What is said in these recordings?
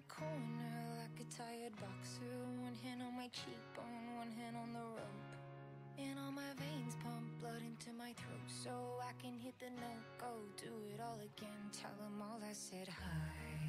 the corner like a tired boxer. One hand on my cheekbone, one hand on the rope. And all my veins pump blood into my throat so I can hit the note. go. Do it all again. Tell them all I said hi.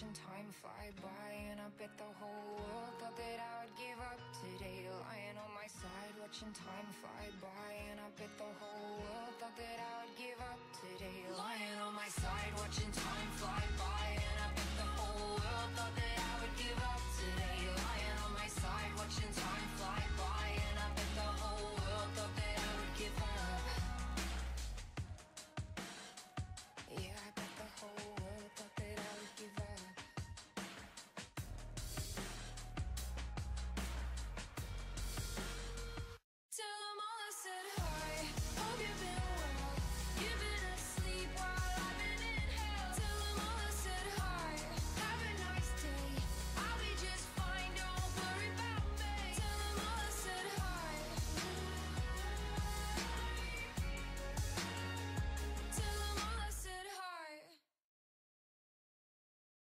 watching time fly by And I bet the whole world thought that I would give up today. Lying on my side, watching time fly by And I bet the whole world thought that I would give up today. Lying on my side, watching time fly by